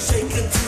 shake it.